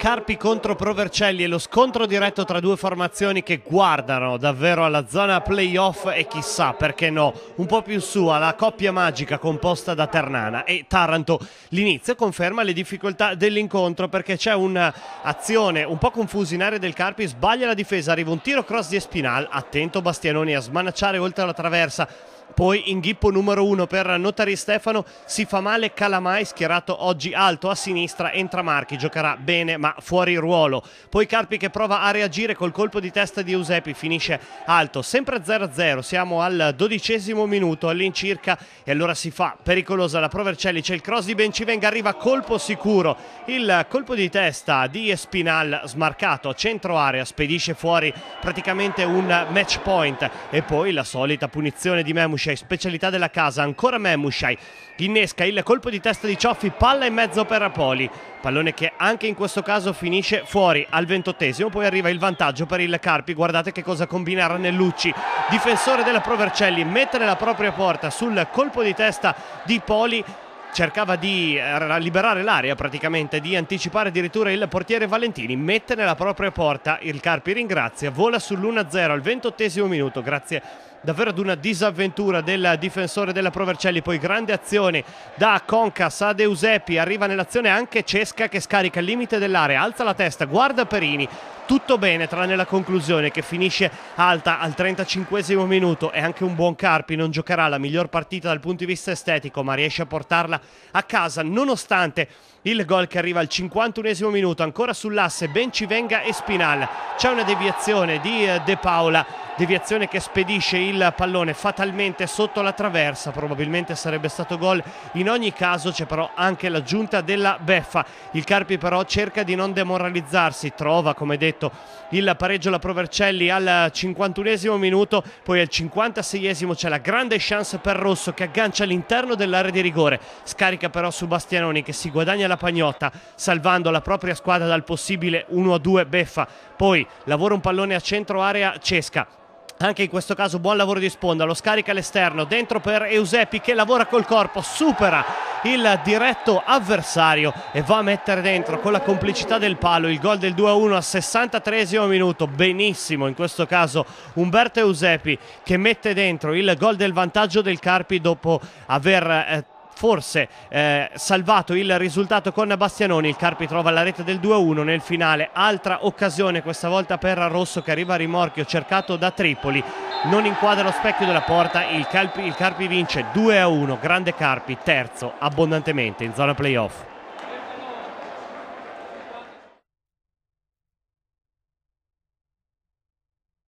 Carpi contro Provercelli e lo scontro diretto tra due formazioni che guardano davvero alla zona playoff e chissà perché no, un po' più su alla coppia magica composta da Ternana e Taranto. L'inizio conferma le difficoltà dell'incontro perché c'è un'azione un po' confusa in area del Carpi, sbaglia la difesa, arriva un tiro cross di Espinal, attento Bastianoni a smanacciare oltre la traversa poi inghippo numero uno per Notari Stefano, si fa male Calamai, schierato oggi alto a sinistra, entra Marchi, giocherà bene ma fuori ruolo. Poi Carpi che prova a reagire col colpo di testa di Eusepi, finisce alto, sempre 0-0, siamo al dodicesimo minuto all'incirca. E allora si fa pericolosa la Provercelli, c'è il cross di Bencivenga, arriva colpo sicuro, il colpo di testa di Espinal smarcato a centro area, spedisce fuori praticamente un match point. E poi la solita punizione di Memus Memushai, specialità della casa, ancora Memushai, innesca il colpo di testa di Cioffi, palla in mezzo per Apoli, pallone che anche in questo caso finisce fuori. Al ventottesimo, poi arriva il vantaggio per il Carpi, guardate che cosa combina Ranellucci, difensore della Provercelli, mette nella propria porta sul colpo di testa di Poli, cercava di eh, liberare l'area praticamente, di anticipare addirittura il portiere Valentini, mette nella propria porta, il Carpi ringrazia, vola sull'1-0 al ventottesimo minuto, grazie davvero ad una disavventura del difensore della Provercelli, poi grande azione da Concas ad Eusepi, arriva nell'azione anche Cesca che scarica il limite dell'area, alza la testa, guarda Perini, tutto bene tranne la conclusione che finisce alta al 35 minuto. E anche un buon Carpi non giocherà la miglior partita dal punto di vista estetico ma riesce a portarla a casa nonostante il gol che arriva al 51 minuto. Ancora sull'asse Bencivenga e Spinal. C'è una deviazione di eh, De Paola deviazione che spedisce il pallone fatalmente sotto la traversa, probabilmente sarebbe stato gol. In ogni caso, c'è però anche l'aggiunta della beffa, il Carpi però cerca di non demoralizzarsi, trova come detto il pareggio la Provercelli al 51 minuto, poi al 56 c'è la grande chance per Rosso che aggancia all'interno dell'area di rigore, scarica però su Bastianoni che si guadagna la pagnotta salvando la propria squadra dal possibile 1-2 beffa, poi lavora un pallone a centro area Cesca, anche in questo caso buon lavoro di sponda, lo scarica all'esterno, dentro per Eusepi che lavora col corpo, supera il diretto avversario e va a mettere dentro con la complicità del palo il gol del 2-1 al 63 minuto, benissimo in questo caso Umberto Eusepi che mette dentro il gol del vantaggio del Carpi dopo aver... Forse eh, salvato il risultato con Bastianoni. Il Carpi trova la rete del 2-1 nel finale. Altra occasione, questa volta per Rosso che arriva a rimorchio, cercato da Tripoli. Non inquadra lo specchio della porta. Il Carpi, il Carpi vince 2-1. Grande Carpi, terzo abbondantemente in zona playoff.